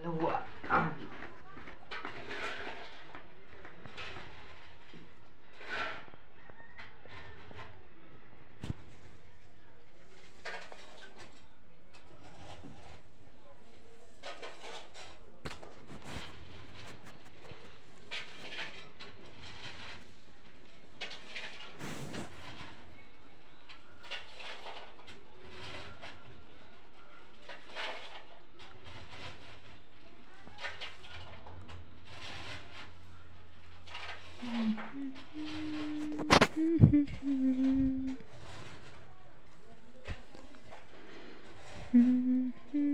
Luar. Mm -hmm.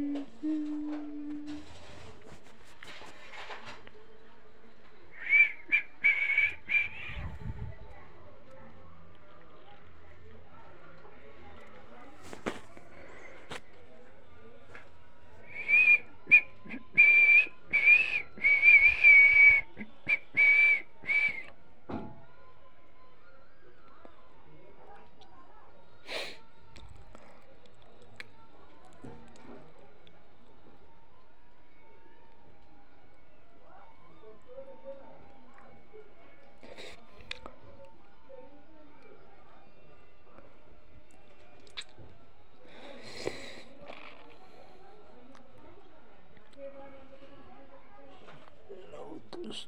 Just